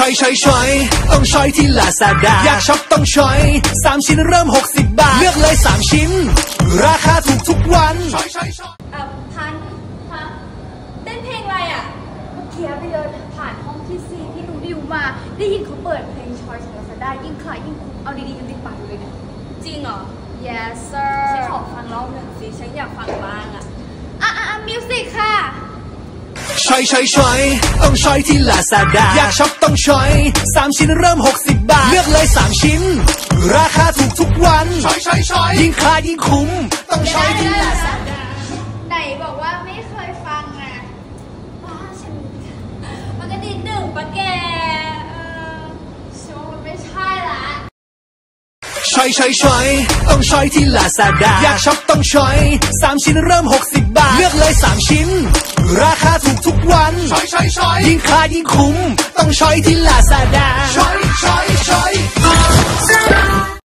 Choice Choice Choice ต้อง Choice ที่ลาซาด้าอยากช็อปต้อง Choice สามชิ้นเริ่ม 60 บาท เลือกเลยสามชิ้น ราคาถูกทุกวัน Choice Choice Choice เอ่อพันฮะเต้นเพลงอะไรอะเมื่อกี้ไปเดินผ่านห้องที่ซีที่หนูดิวมา ได้ยินเขาเปิดเพลง Choice ของลาซาด้ายิ่งคละยิ่งคุ้มเอาดีๆยังติดปากอยู่เลยเนี่ยจริงเหรอ yes sir ฉันขอฟังรอบหนึ่งสิ ฉันอยากฟังบ้างอะ อะอะอะ music ค่ะ Choice Choice Choiceต้อง Choice ที่ลาซาด้าอยากช็อปต้อง Choice สามชิ้นเริ่ม 60 บาท เลือกเลยสามชิ้น ราคาถูกทุกวัน Choice Choice Choice ยิ่งคละยิ่งคุ้ม ต้อง Choiceที่ลาซาด้าไหนบอกว่าไม่เคยฟังอะบ้าฉันมันก็นิดหนึ่งปะแกเออชัวร์มันไม่ใช่ละ Choice Choice Choice ต้อง Choice ที่ลาซาด้าอยากช็อปต้อง Choiceสามชิ้นเริ่ม 60 บาท เลือกเลยสามชิ้น ราคาถูกทุกวันช้อ ยิ่งคลายยิ่งคุ้ม ต้องช้อยที่ลาซาด้าช้อยช้อย